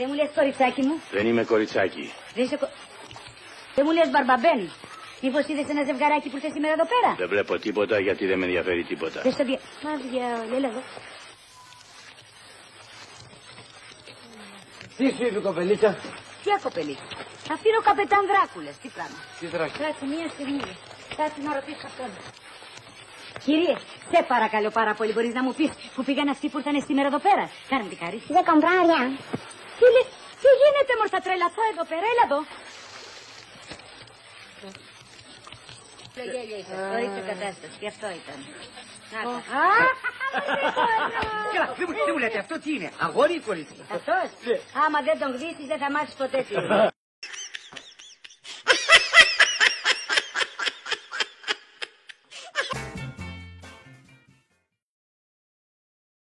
Δεν μου λες κοριτσάκι μου. Δεν είμαι κοριτσάκι. Δεν, είσαι... κο- δεν μου λες μπαρμπαμπέν. Μήπως είδες ένα ζευγαράκι που ήρθε σήμερα εδώ πέρα; Δεν βλέπω τίποτα γιατί δεν με ενδιαφέρει τίποτα. Δεν στο δια... Μα διάολο, έλα εδώ. Τι σου είπε κοπελίτσα; Ποια κοπελή; Αυτή είναι ο καπετάν Δράκουλας. Τι πράγμα. Τι δράκη. Κάτσε μία στιγμή. Κάτσε να ρωτήσω αυτόν. Κύριε, σε παρακαλώ πάρα πολύ. Μπορείς να μου πεις που πήγαν αυτοί που ήρθαν σήμερα εδώ πέρα. Κάνε μου την χάρη. Δεν κομπράρια. Τι, λέ, τι γίνεται μωρ, θα τρελαθώ εδώ πέρα, έλα εδώ. Το γέλιο ήταν, το ρίξω κατάσταση, γι' αυτό ήταν. Να τα. Α, Καλά, δεν μου, δεν μου λέτε αυτό τι είναι. Αγόρι ή κορίτσι; αυτός. Άμα δεν τον γδίσεις δεν θα μάθεις ποτέ τι είναι.